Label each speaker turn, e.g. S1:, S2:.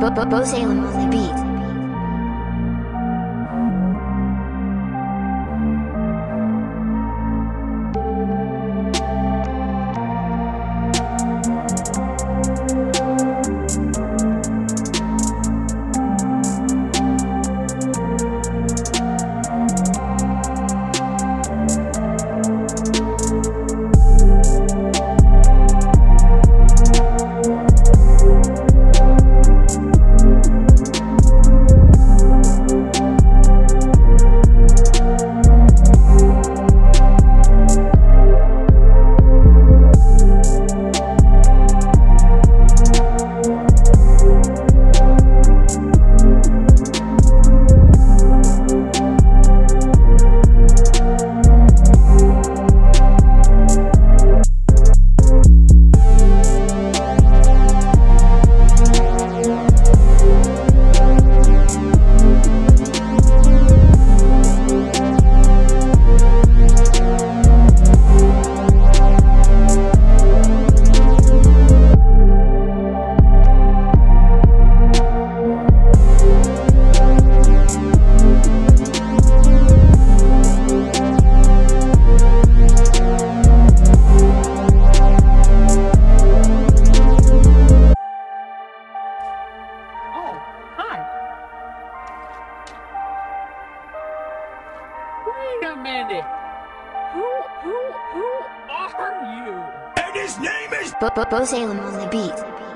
S1: Bo Bo Bosalem on the beat.
S2: A minute. Who, who, who are you?
S1: Bo Bo Bosalem on the beat.